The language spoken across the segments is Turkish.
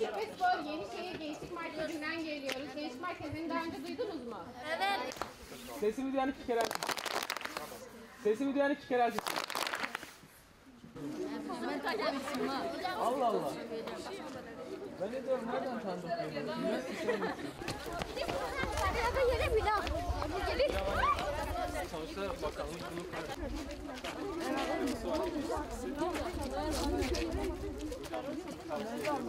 Gençlik ve Spor Yenişehir Gençlik Merkezi'nden geliyoruz. Gençlik Merkezi'ni daha önce duydunuz mu? Sesimi duyan iki kere Sesimi duyan iki kere. Allah Allah. Ben de diyorum nereden tanıdık beni? Üniversite söylemişsin. Sonuçta bakalım bunu Kızlar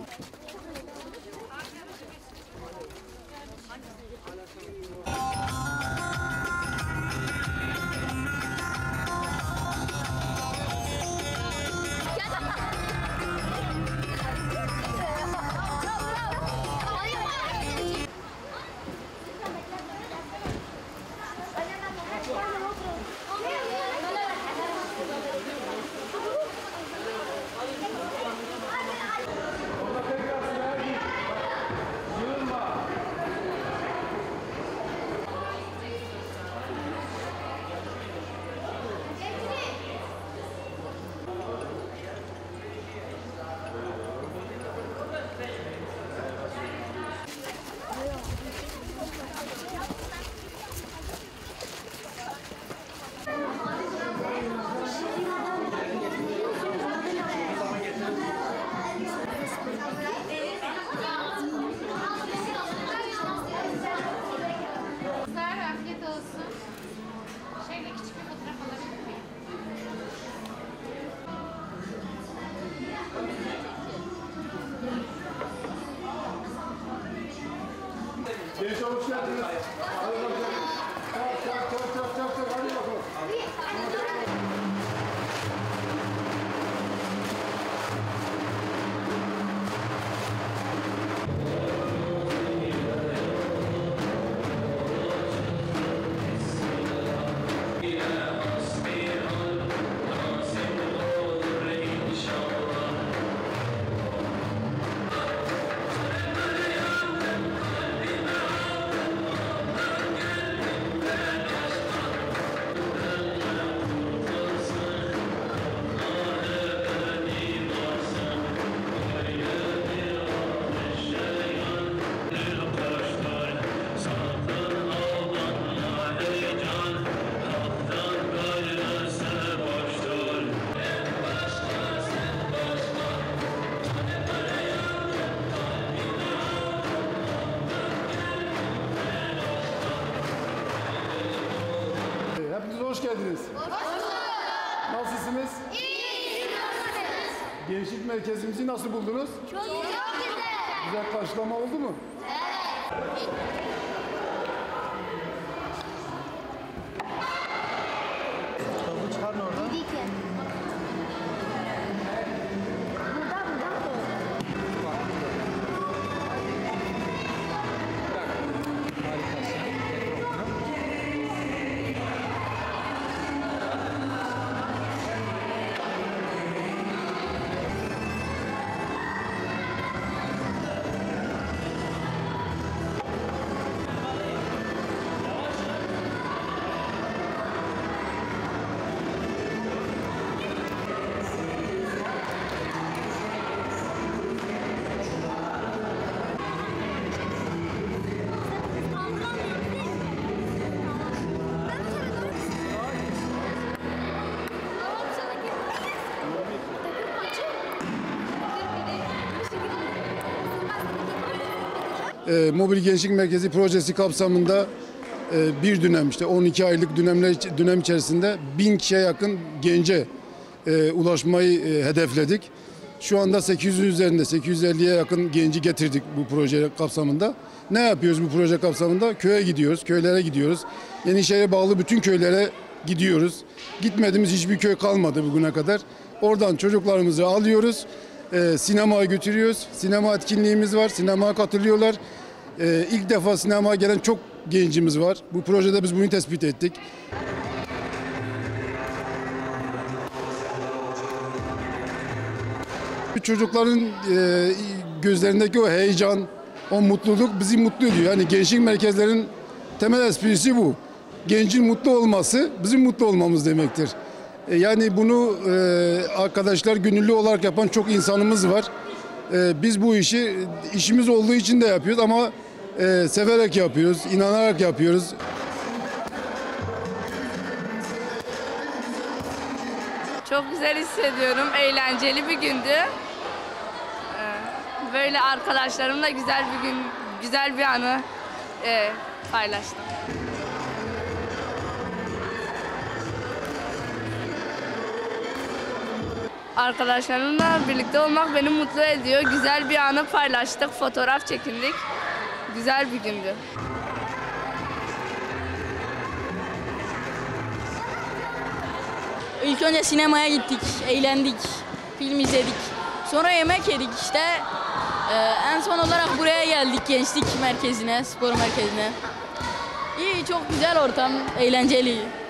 Hallelujah. Hoş geldiniz. Nasılsınız? Gençlik merkezimizi nasıl buldunuz? Çok güzel. Güzel karşılama oldu mu? E, Mobil Gençlik Merkezi projesi kapsamında e, bir dönem işte 12 aylık dönemler dönem içerisinde bin kişiye yakın gence e, ulaşmayı e, hedefledik. Şu anda 800'ün üzerinde 850'ye yakın genci getirdik bu proje kapsamında. Ne yapıyoruz bu proje kapsamında? Köye gidiyoruz, köylere gidiyoruz. Yenişehir'e bağlı bütün köylere gidiyoruz. Gitmediğimiz hiçbir köy kalmadı bugüne kadar. Oradan çocuklarımızı alıyoruz. E, sinemaya götürüyoruz. Sinema etkinliğimiz var. Sinemaya katılıyorlar. E, ilk defa sinemaya gelen çok gencimiz var. Bu projede biz bunu tespit ettik. Çocukların e, gözlerindeki o heyecan, o mutluluk bizi mutlu ediyor. Yani gençlik merkezlerin temel esprisi bu. Gencin mutlu olması bizim mutlu olmamız demektir. E, yani bunu e, arkadaşlar gönüllü olarak yapan çok insanımız var. e, biz bu işi işimiz olduğu için de yapıyoruz ama severek yapıyoruz, inanarak yapıyoruz. Çok güzel hissediyorum. Eğlenceli bir gündü. Böyle arkadaşlarımla güzel bir gün, güzel bir anı paylaştım. Arkadaşlarımla birlikte olmak beni mutlu ediyor. Güzel bir anı paylaştık, fotoğraf çekindik. Güzel bir gündü. İlk önce sinemaya gittik, eğlendik, film izledik. Sonra yemek yedik işte. Ee, en son olarak buraya geldik gençlik merkezine, spor merkezine. İyi, çok güzel ortam, eğlenceli.